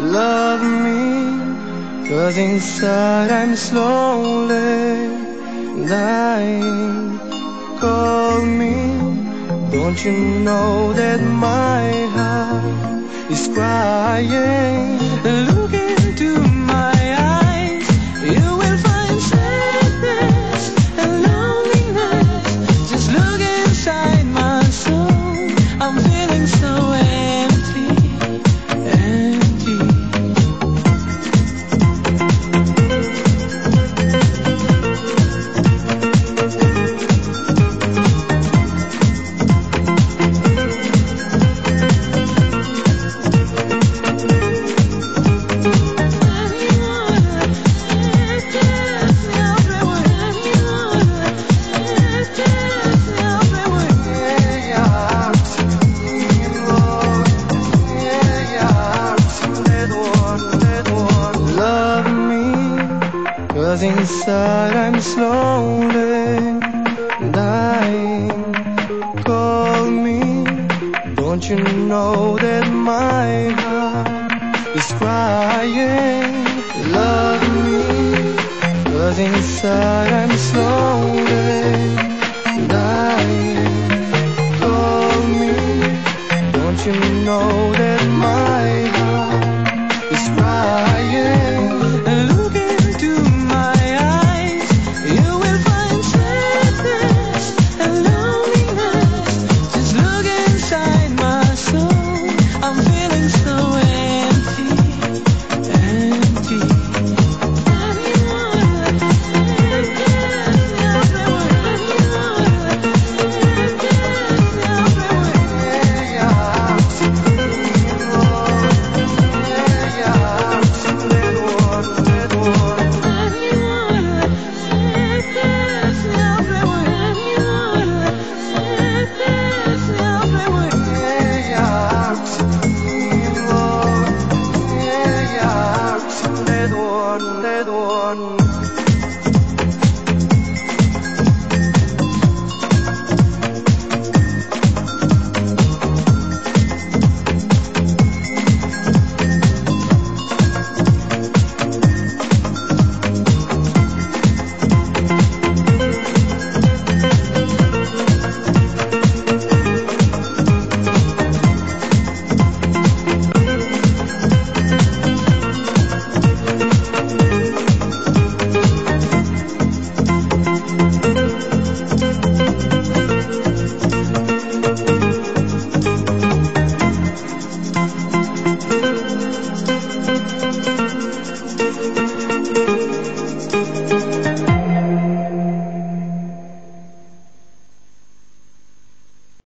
Love me, cause inside I'm slowly dying. Call me, don't you know that my heart is crying? Cause inside I'm slowly dying. Call me, don't you know that my heart is crying? Love me, cause inside I'm slowly dying. Call me, don't you know that